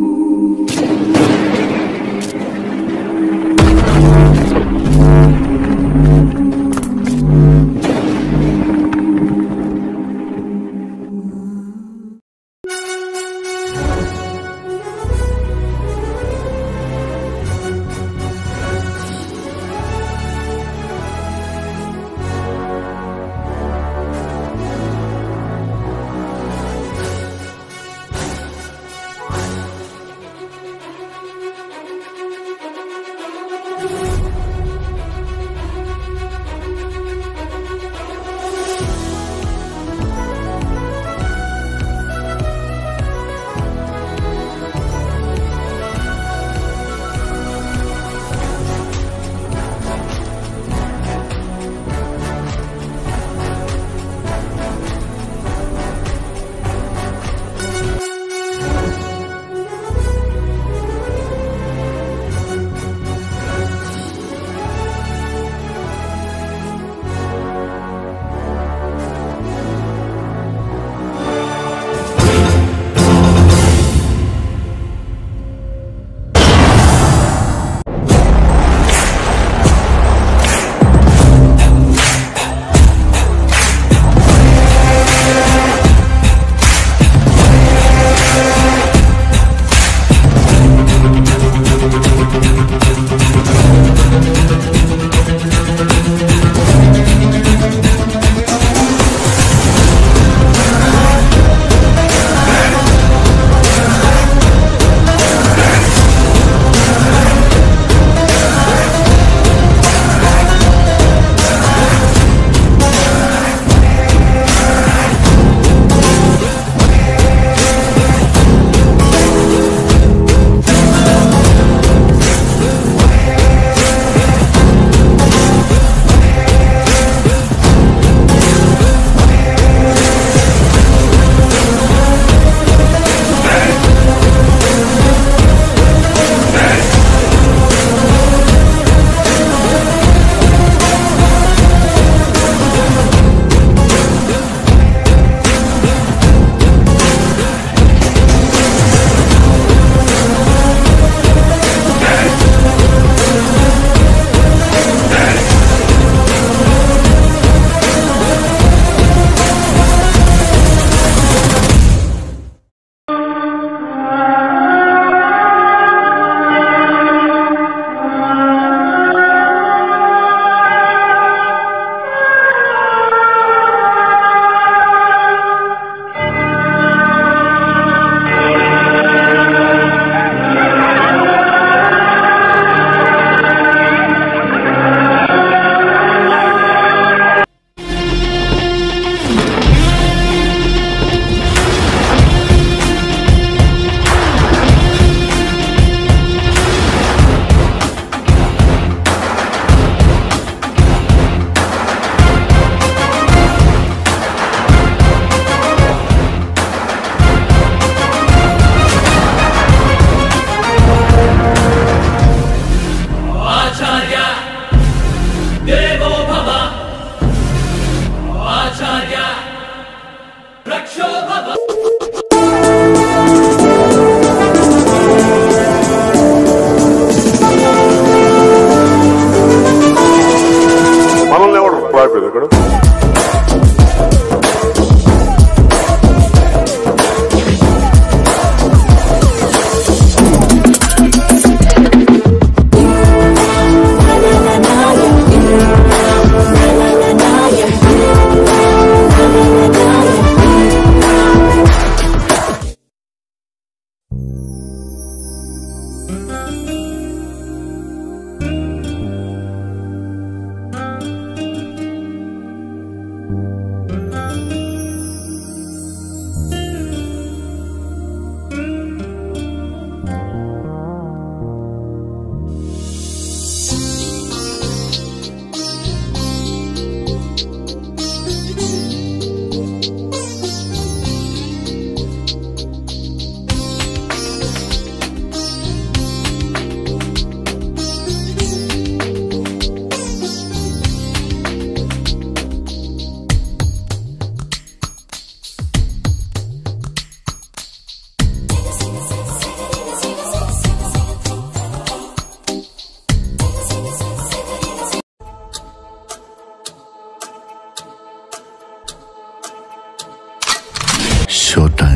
Ooh. Minnesota.